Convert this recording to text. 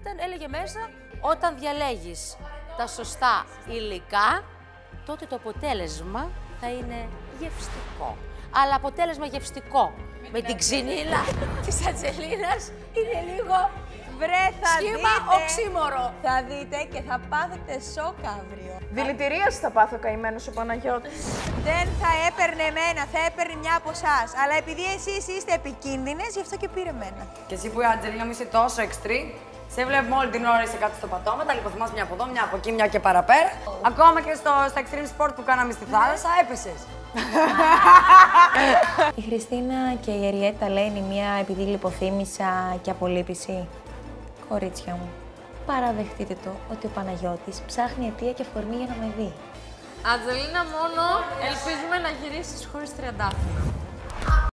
ήταν, έλεγε μέσα, όταν διαλέγεις τα σωστά υλικά, τότε το αποτέλεσμα θα είναι γευστικό. Αλλά αποτέλεσμα γευστικό με την ξυνήλα της Ατζελίνας είναι λίγο Βρε, θα σχήμα δείτε. οξύμορο. Θα δείτε και θα πάθετε σοκ αύριο. Δηλητηρίαση θα πάθω καημένο ο Παναγιώτης. Δεν θα έπαιρνε εμένα, θα έπαιρνε μια από εσάς. Αλλά επειδή εσείς είστε επικίνδυνες, γι' αυτό και πήρε εμένα. Και εσύ που η Ατζελίνα μου είσαι τόσο εξτρή, σε βλέπουμε όλη την ώρα είσαι κάτω στο πατώματα, λιποθυμάς μια από εδώ, μια από εκεί, μια και παραπέρα. Ακόμα και στο, στα extreme sport που κάναμε στη θάλασσα, έπεσες. Η Χριστίνα και η Εριέτα λένε η μία επειδή λιποθύμησα και απολύπηση. Κορίτσια μου, παραδεχτείτε το ότι ο Παναγιώτης ψάχνει αιτία και αφορμή για να με δει. Ατζελίνα μόνο, ελπίζουμε να γυρίσεις χωρίς τριαντάφυλλο.